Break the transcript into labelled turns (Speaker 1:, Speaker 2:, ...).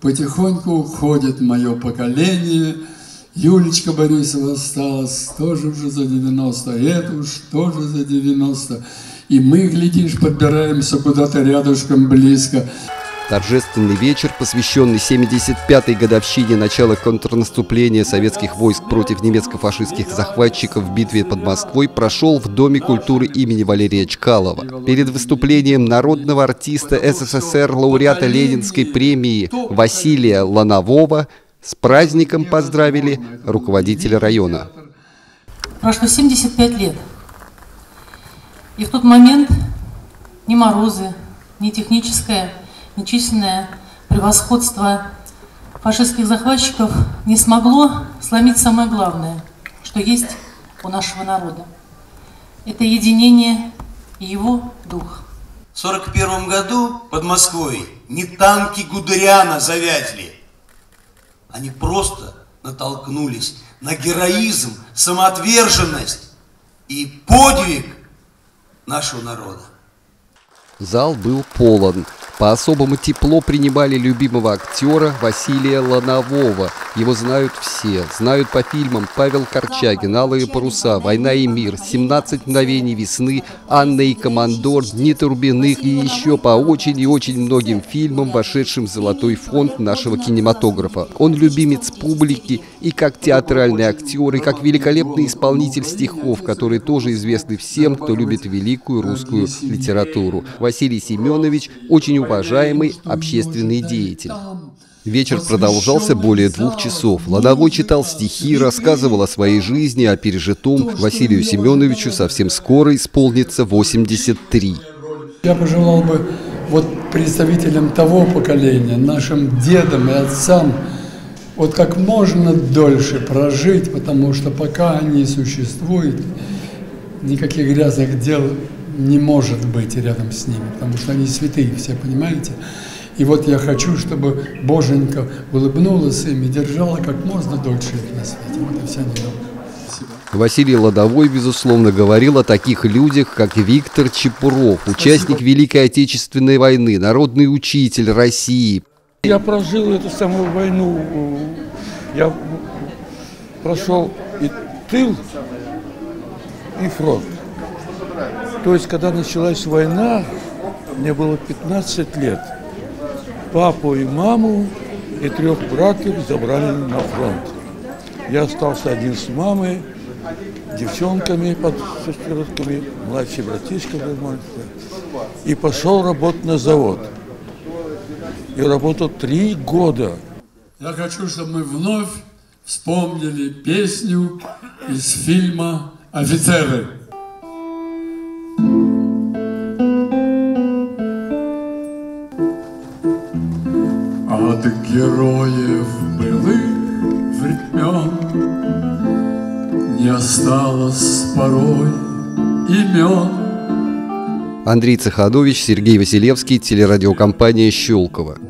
Speaker 1: потихоньку уходит мое поколение. Юлечка Борисова осталась тоже уже за 90, это уж тоже за 90. И мы, глядишь, подбираемся куда-то рядышком близко.
Speaker 2: Торжественный вечер, посвященный 75-й годовщине начала контрнаступления советских войск против немецко-фашистских захватчиков в битве под Москвой, прошел в Доме культуры имени Валерия Чкалова. Перед выступлением народного артиста СССР, лауреата Ленинской премии Василия Ланового с праздником поздравили руководители района.
Speaker 3: Прошло 75 лет. И в тот момент ни морозы, ни техническая нечисленное превосходство фашистских захватчиков не смогло сломить самое главное, что есть у нашего народа. Это единение и его дух.
Speaker 4: В 1941 году под Москвой не танки Гудериана завязли. Они просто натолкнулись на героизм, самоотверженность и подвиг нашего народа.
Speaker 2: Зал был полон. По-особому тепло принимали любимого актера Василия Ланового. Его знают все. Знают по фильмам Павел Корчагин, «Алые паруса», «Война и мир», «17 мгновений весны», «Анна и командор», «Дни Турбиных» и еще по очень и очень многим фильмам, вошедшим в золотой фонд нашего кинематографа. Он любимец публики и как театральный актер, и как великолепный исполнитель стихов, которые тоже известны всем, кто любит великую русскую литературу. Василий Семенович очень уважаемый общественный деятель. Вечер продолжался более двух часов. Ладовой читал стихи, рассказывал о своей жизни, о пережитом. Василию Семеновичу совсем скоро исполнится 83.
Speaker 1: Я пожелал бы вот представителям того поколения, нашим дедам и отцам, вот как можно дольше прожить, потому что пока они существуют, никаких грязных дел не может быть рядом с ними, потому что они святые все, понимаете? И вот я хочу, чтобы Боженька улыбнулась им и держала как можно дольше их на свете. Вот и вся недолго.
Speaker 2: Василий Ладовой, безусловно, говорил о таких людях, как Виктор Чепуров, участник Великой Отечественной войны, народный учитель России.
Speaker 5: Я прожил эту самую войну, я прошел и тыл, и фронт. То есть, когда началась война, мне было 15 лет. Папу и маму и трех братьев забрали на фронт. Я остался один с мамой, девчонками под шестерками, младший братишка был маленький. И пошел работать на завод. И работал три года.
Speaker 1: Я хочу, чтобы мы вновь вспомнили песню из фильма «Офицеры». Героев былых времен Не осталось порой имен.
Speaker 2: Андрей Цеханович, Сергей Василевский, телерадиокомпания «Щелково».